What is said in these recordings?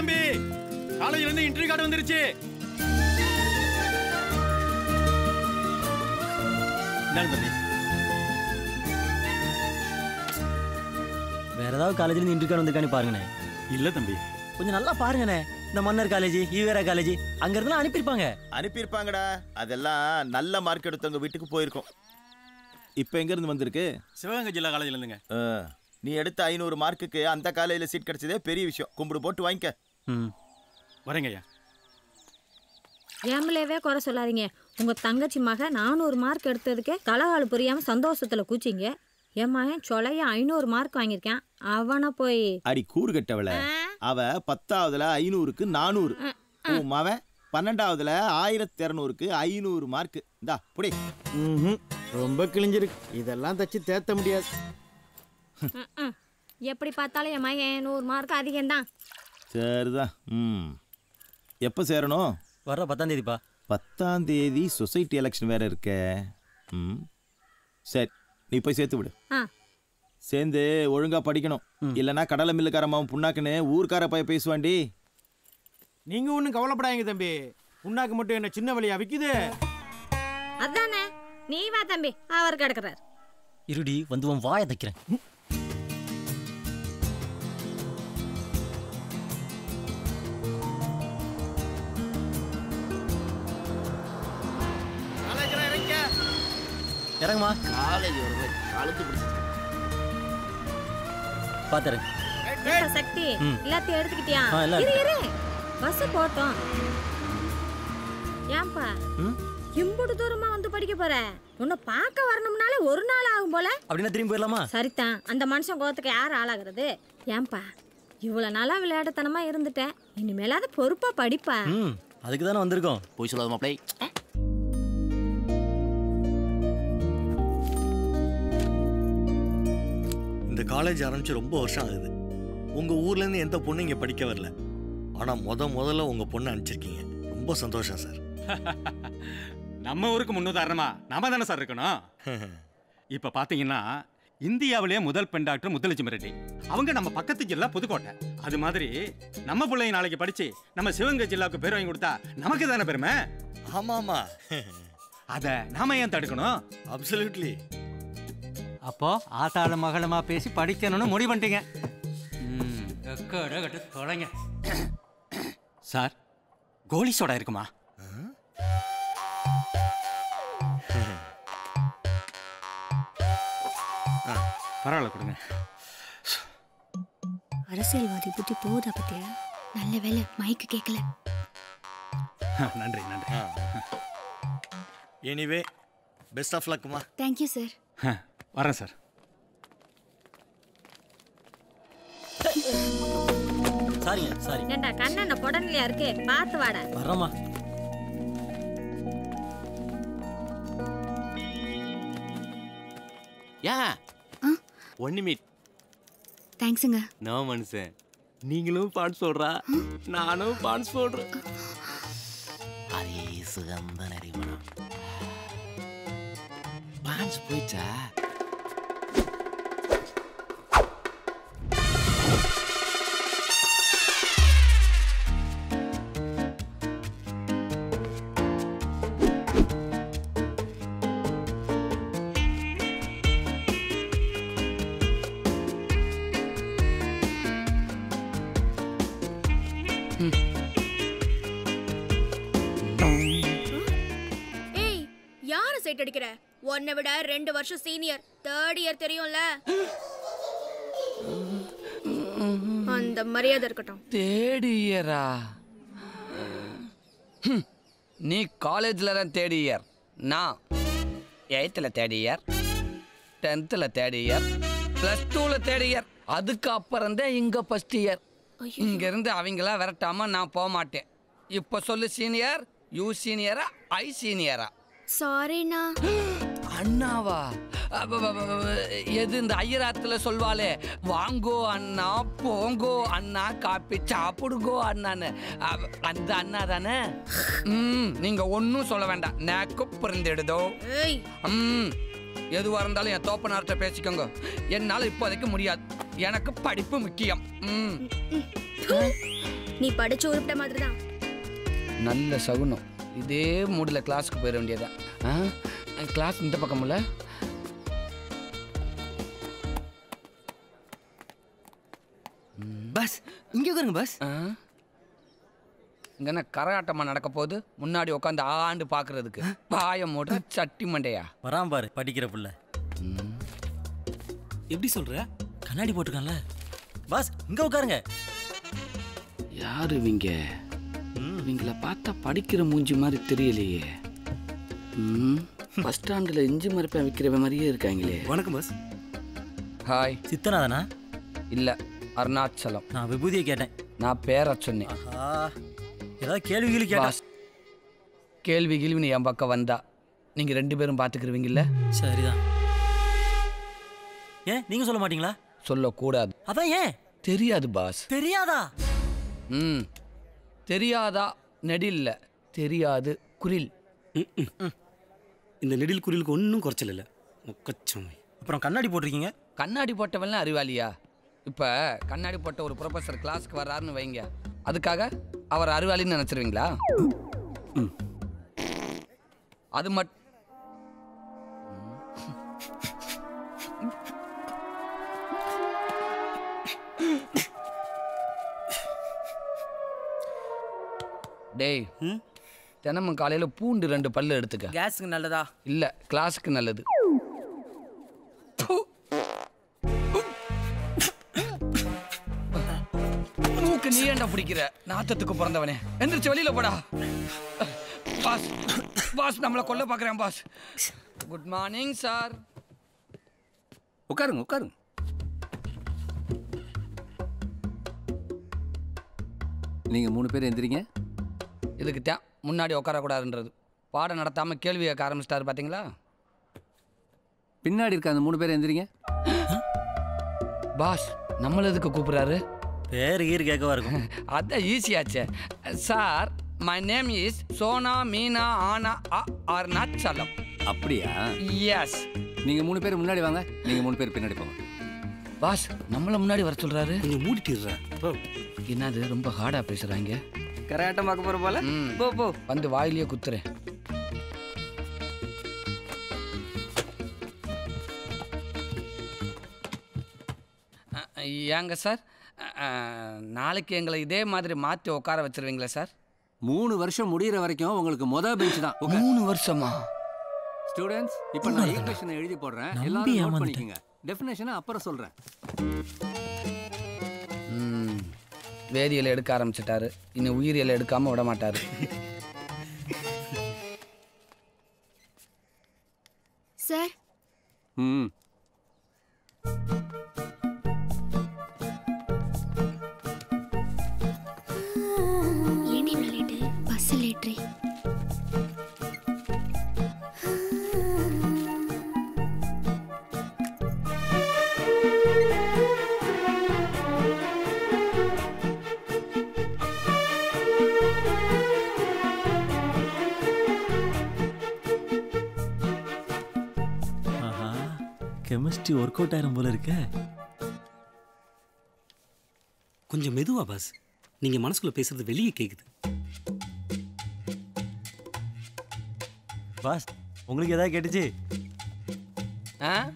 தம்பி. காலேஜ்ல இருந்து இன்டர்வியூ கார்டு வந்துருச்சு. தம்பி. வேற ஏதாவது காலேஜ்ல இருந்து இன்டர்வியூ வந்திருக்கான்னு பாருங்கண்ணே இல்ல தம்பி. கொஞ்சம் நல்லா பாருங்கண்ணே இந்த மன்னர் காலேஜ் ஈவேரா காலேஜ் அங்க இருந்தெல்லாம் அனுப்பியிருப்பாங்க. அனுப்பியிருப்பாங்கடா. அதெல்லாம் நல்ல மார்க் எடுத்தவங்க வீட்டுக்கு போயிருக்கோம். இப்போ எங்கேருந்து வந்திருக்கு? சிவகங்கை ஜில்லா காலேஜ்ல இருந்துங்க. நீ எடுத்த ஐநூறு மார்க்குக்கு அந்த காலையில் சீட் கிடைச்சதே பெரிய விஷயம். கும்பிடு போட்டு வாங்கிக்க. ம். வரேங்க ஐயா ஏம்பலேவே குறை சொல்லாதீங்க. உங்க தங்கச்சி மக நானூறு மார்க் எடுத்ததுக்கே தலகால் புரியாம சந்தோஷத்துல கூச்சிங்க என் மகன் சொலைய ஐநூறு மார்க் வாங்கியிருக்கான். அவனை போய். அடி கூறு கட்டவள. அவ பத்தாவதுல ஐநூறுக்கு நானூறு. உன் மவன் பன்னெண்டாவதுல ஆயிரத்தி இரநூறுக்கு ஐநூறு மார்க்கு இந்தா புடி. ரொம்ப கிழிஞ்சிருக்கு. இதெல்லாம் தச்சு தேத்த முடியாது. எப்படி பார்த்தாலும் என் மகன் நூறு மார்க் அதிகம்தான். சரிதான். ம். எப்போ சேரணும்? வர்ற பத்தாம் தேதிப்பா. பத்தாம் தேதி சொசைட்டி எலெக்ஷன் வேற இருக்கே. ம். சரி நீ போய் சேர்த்து விடு. ஆ. சேர்ந்து ஒழுங்கா படிக்கணும். இல்லைன்னா கடலை மில்லுக்காரமாவும் புண்ணாக்குன்னு ஊர்க்கார பைய பேசுவாண்டி. நீங்க ஒன்றும் கவலைப்படாதீங்க தம்பி. புண்ணாக்கு மட்டும் என்ன சின்ன வழியா விக்குது. அதானே? நீ வா தம்பி அவர் கிடக்குறார். இருடி வந்து உன் வாயை தைக்கிறேன். இறங்குமா? காலேஜ் வருது கழுத்து பாத்துறேன். எப்ப சக்தி. எல்லாத்தையும் எடுத்துக்கிட்டியா? இரு இரு. பஸ் போட்டோம். ஏன்பா? ம்? இம்புடு தூரமா வந்து படிக்க போற. உன்னை பார்க்க வரணும்னாலே ஒரு நாள் ஆகும் போல. அப்படின்னா திரும்பி போயிடலாமா? சரிதான். அந்த மனுஷன் கோத்துக்கு யார் ஆளாகிறது? ஏன்பா? இவ்வளவு நாளா விளையாட்டுத்தனமா இருந்துட்டேன். இனிமேலாவது பொறுப்பா படிப்பா. அதுக்கு தானே வந்திருக்கோம். போய் சொல்லாத மாப்பிளை காலேஜ் ஆரம்பிச்சு ரொம்ப வருஷம் ஆகுது. உங்க ஊர்ல இருந்து எந்த பொண்ணு இங்க படிக்க வரல. ஆனா முத முதல்ல உங்க பொண்ணு அனுப்பிச்சிருக்கீங்க. ரொம்ப சந்தோஷம் சார். நம்ம ஊருக்கு முன்னுதாரணமா? நாம தானே சார் இருக்கணும்? இப்ப பாத்தீங்கன்னா இந்தியாவிலேயே முதல் பெண் டாக்டர் முத்துலட்சுமி ரெட்டி. அவங்க நம்ம பக்கத்து ஜில்லா புதுக்கோட்டை. அது மாதிரி நம்ம பிள்ளைங்க நாளைக்கு படிச்சு நம்ம சிவகங்கை ஜில்லாவுக்கு பேர் வாங்கி கொடுத்தா நமக்கு தானே பெருமை? ஆமா ஆமா அத நாம ஏன் தடுக்கணும்? அப்சல்யூட்லி அப்போ ஆத்தாள மகளமா பேசி படிக்கணும்னு முடிவு பண்ணிட்டீங்க. கட்டு தொலைங்க சார் கோலி சோடா இருக்குமா? ஆ, பரவாயில்ல கொடுங்க. அரசியல்வாதி புத்தி போதா பத்தியா? நல்ல வேலை மைக்கு கேட்கல நன்றி நன்றி. எனிவே பெஸ்ட் ஆஃப் லக்குமா தேங்க்யூ சார் ஆ, வரேன் சார். சாரிங்க சாரி. ஏண்டா கண்ணென்ன புடனிலையா இருக்கு? பார்த்து வாடா. வர்றோமா ஏன் ஆ? ஒன்னு மீட். தேங்க்ஸுங்க. நான் மனுஷன். நீங்களும் பான்ஸ் போடுறா நானும் பான்ஸ் போடுறேன் அதே சுகந்த நரிமணம் பான்ஸ் போயிச்சா சைட் அடிக்கிற. உன்னை விட ரெண்டு வருஷம் சீனியர் தேர்ட் இயர் தெரியும்ல? அந்த மரியாதை இருக்கட்டும். தேர்ட் இயரா நீ காலேஜில் தான் தேர்ட் இயர் நான் எயித்தில் தேர்ட் இயர் டென்த்தில் தேர்ட் இயர் ப்ளஸ் டூவில் தேர்ட் இயர் அதுக்கு அப்புறம் தான் இங்கே ஃபஸ்ட் இயர் இங்கேருந்து அவங்களா விரட்டாம நான் போக மாட்டேன் இப்போ சொல்லு சீனியர் யூ சீனியரா ஐ சீனியரா சாரிண்ணா அண்ணாவா? எது இந்த ஐயராத்துல சொல்வாளே? வாங்கோ அண்ணா போங்கோ அண்ணா காப்பி சாப்பிடுங்கோ அண்ணான்னு. அந்த அண்ணா தானே? ம் நீங்க ஒன்றும் சொல்ல வேண்டாம். நேக்கு புரிந்திடுதோ? ஏய். ம் எதுவாக இருந்தாலும் என் தோப்பனார்கிட்ட பேசிக்கோங்க. என்னால் இப்போதைக்கு முடியாது. எனக்கு படிப்பு முக்கியம். ம். நீ படிச்சு உருப்பிட்ட மாதிரி தான் நல்ல சகுனம். இதே மூடில் கிளாஸுக்கு போயிட வேண்டியதா ஆ? கிளாஸ் இந்த பக்கமில்ல பஸ் இங்க உட்காருங்க பஸ். இங்க என்ன கரகாட்டமா நடக்க போகுது? முன்னாடி உட்காந்து ஆண்டு பார்க்கறதுக்கு பாய மூட சட்டி மண்டையா? வரான் பாரு படிக்கிற புள்ள. எப்படி சொல்ற? கண்ணாடி போட்டிருக்கான்ல பாஸ் இங்க உட்காருங்க. யாரு இவங்க? இவங்கள பார்த்தா படிக்கிற மூஞ்சி மாதிரி தெரியலையே. ம் பஸ் ஸ்டாண்டில் இஞ்சி மரப்பேன் விற்கிறவ மாதிரியே இருக்காங்களே. வணக்கம் பஸ் ஹாய் சித்தநாதனா? இல்லை அருணாச்சலம். நான் விபூதியை கேட்டேன். நான் பேரை சொன்னேன். ஏதாவது கேள்வி கேள்வி கேட்டா பாஸ் கேள்வி கேள்வி என் பக்கம் வந்தா நீங்கள் ரெண்டு பேரும் பார்த்துக்கிருவீங்கல்ல சரிதான். ஏன் நீங்க சொல்ல மாட்டீங்களா? சொல்லக்கூடாது. அதான் ஏன்? தெரியாது பாஸ் தெரியாதா? ம் தெரியாதா? நெடில்ல. தெரியாது. குரில். இந்த நெடில் குறிலுக்கு ஒன்றும் குறைச்சல் இல்லை மொக்கச்சம். அப்புறம் கண்ணாடி போட்டிருக்கீங்க? கண்ணாடி போட்டவன்லாம் அறிவாளியா? இப்போ கண்ணாடி போட்ட ஒரு ப்ரொஃபஸர் கிளாஸ்க்கு வர்றாருன்னு வைங்க. அதுக்காக அவர் அறிவாளின்னு நினச்சிருவீங்களா? அது மட் டேய். தினமும் காலையில் பூண்டு ரெண்டு பல்லு எடுத்துக்க. கேஸுக்கு நல்லதா? இல்லை கிளாஸுக்கு நல்லது. மூக்கு நீ ஏன்டா பிடிக்கிற? நாத்தத்துக்கு பிறந்தவனே. எந்திரிச்சு வெளியில போடா. பாஸ் பாஸ் நம்மளை கொல்ல பார்க்குறேன் பாஸ். குட் மார்னிங் சார் உட்காருங்க உட்காருங்க. நீங்க மூணு பேர் எந்திரிங்க. இதுக்கு தான் முன்னாடி உட்காரக்கூடாதுன்றது பாடம் நடத்தாம கேள்வி கேட்க ஆரம்பிச்சிட்டாரு பார்த்தீங்களா பின்னாடி இருக்க அந்த மூணு பேர் எந்திரிங்க. பாஸ் நம்மள எதுக்கு கூப்பிடுறாரு? பேர் கீர் கேட்கவா இருக்கும். அதான் ஈஸியாச்சே sir my name is Sona Meena ஆனா அ அருணாச்சலம் அப்படியா? எஸ் நீங்க மூணு பேர் முன்னாடி வாங்க நீங்க மூணு பேர் பின்னாடி போங்க. பாஸ் நம்மள முன்னாடி வர சொல்றாரு? கொஞ்சம் மூடிட்டுடுற என்னது ரொம்ப ஹார்டா பேசுறாங்க? கராட்டம் பார்க்க போற போல. போ போ. வந்து வாயிலேயே குத்துறேன் ஏங்க சார்? நாளைக்கு எங்களை இதே மாதிரி மாற்றி உட்கார வச்சிருவீங்களா சார்? மூணு வருஷம் முடியிற வரைக்கும் உங்களுக்கு முத பெஞ்ச் தான். மூணு வருஷமா? ஸ்டூடெண்ட்ஸ் இப்போ நான் ஈக்குவேஷனை எழுதி போடுறேன். எல்லாரும் நோட். பண்ணிக்கங்க. டெஃபினேஷனை அப்புறம் சொல்றேன். ம் வேதியியல் எடுக்க ஆரம்பிச்சிட்டாரு. இன்னும் உயிரியல் எடுக்காம விட மாட்டாரு. சார். ம். கெமிஸ்ட்ரி ஒர்க் அவுட் ஆயிரும் போல இருக்க. கொஞ்சம் மெதுவா பாஸ் நீங்க மனசுக்குள்ள பேசுறது வெளியே கேக்குது. பாஸ் உங்களுக்கு ஏதாவது கேட்டுச்சு? ஆ?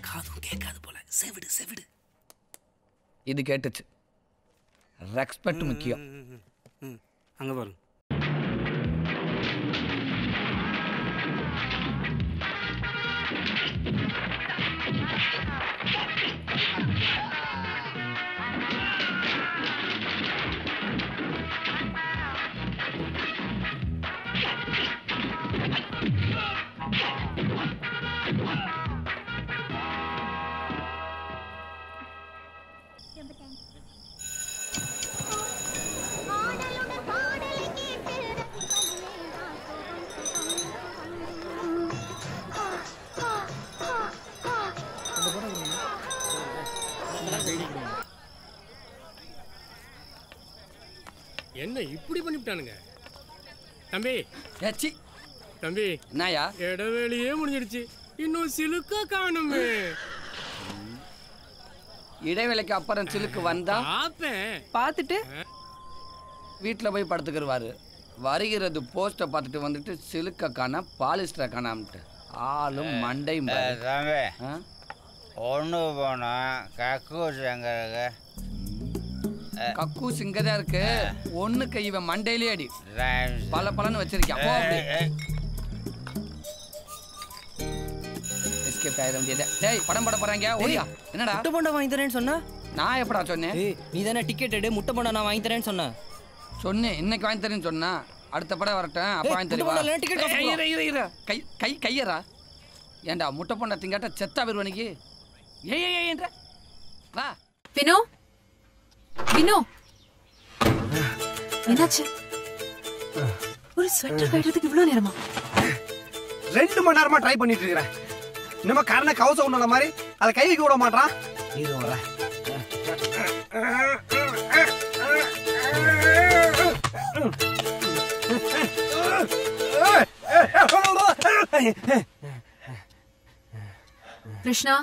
காதும் கேட்காது போல. செவிடு செவிடு. இது கேட்டுச்சு. ரெஸ்பெக்ட் முக்கியம். அங்க பாருங்க. இப்படி பண்ணிவிட்டானுங்க தம்பி. ஏச்சி. தம்பி. என்னயா இடைவேளையே முடிஞ்சிடுச்சு. இன்னும் சிலுக்க காணுமே. இடைவேளைக்கு அப்புறம் சிலுக்கு வந்தா பார்த்துட்டு வீட்டில் போய் படுத்துக்கிடுவாரு வருகிறது போஸ்ட்டை பார்த்துட்டு வந்துட்டு சிலுக்க காண பாலிஸ்டரை காணாமட்டு. ஆளும் மண்டையும்? ஒன்று போனோம் கக்கூஸ் எங்க இங்கே தான் இருக்கு ஒண்ணுக்கு இவன் மண்டையிலே அடி. பல பலன்னு வச்சிருக்கான். போ அப்படி. எஸ்கேப் ஆயிட முடியாது டேய் படம் பட போறாங்க. ஓடியா. என்னடா? முட்டை போண்டா வாங்கி தரேன்னு சொன்னா? நான் எப்படா சொன்னேன்? நீ தானே டிக்கெட் எடு. முட்டை போண்டா நான் வாங்கி தரேன்னு சொன்னேன் சொன்னேன். இன்னைக்கு வாங்கி தரேன்னு சொன்னா. அடுத்த படம் வரட்டும். அப்ப வாங்கி தருவா இரு. கை கை கையரா ஏன்டா முட்டை பொண்டா திங்காட்ட செத்தா பெருவனுக்கு ஏய் ஏய் வா. வினோ. என்னாச்சு? ஒரு ஸ்வெட்டர் கட்டுறதுக்கு இவ்வளவு நேரமா? ரெண்டு மணி நேரமா ட்ரை பண்ணிட்டு இருக்கிறேன். நம்ம கரண கவசம் உண்டான மாதிரி அதை கை வைக்க விட மாட்டான் இது வர கிருஷ்ணா?